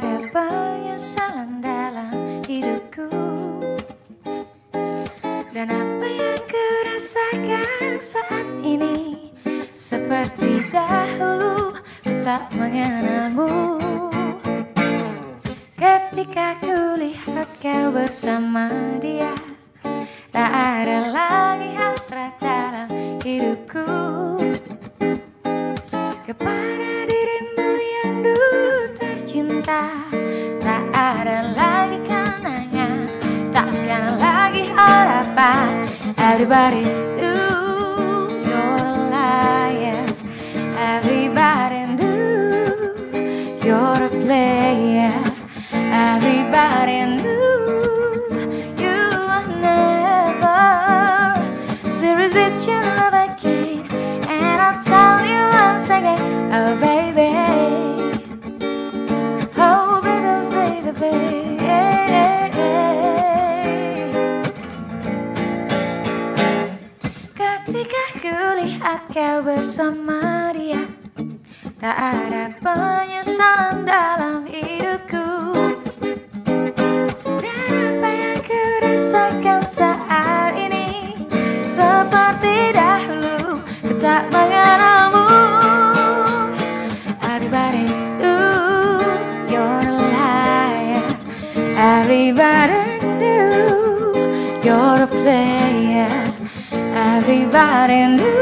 ada penyesalan dalam hidupku. Dan apa yang ku rasakan saat ini? Seperti dahulu tak mengenalmu. Ketika ku lihat kau bersama dia Tak ada lagi hasrat tercinta Tak ada lagi kenangan Takkan lagi harapan. Everybody you're a liar Everybody knew you're a Ketika kulihat kau bersama dia Tak ada penyesalan Everybody knew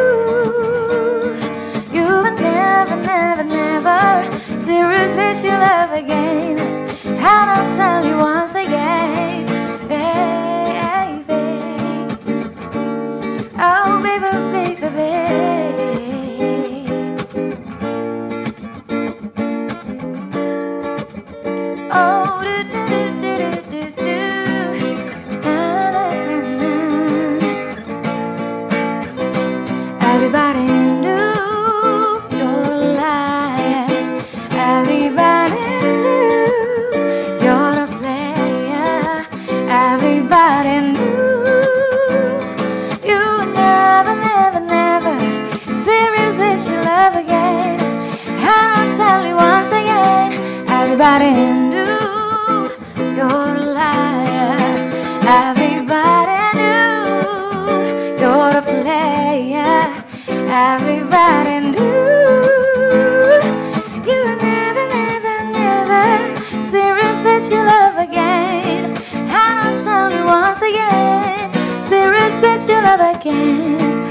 Everybody knew you're a liar. Everybody knew you're a player. Everybody knew you never, never, never serious with your love again. And tell you once again, serious with your love again.